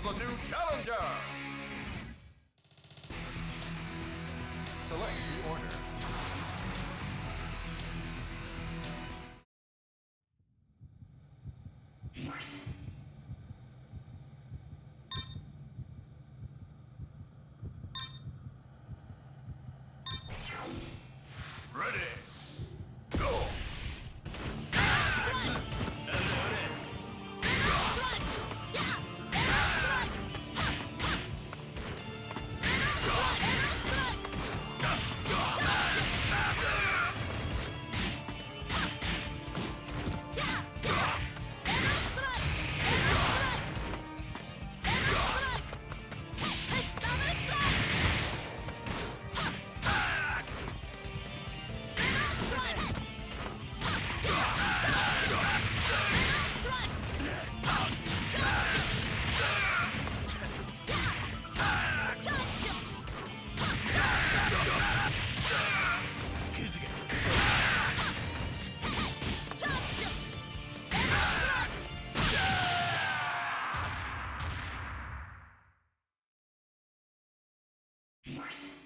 comes a new challenger! Select the order. Ready! Yes.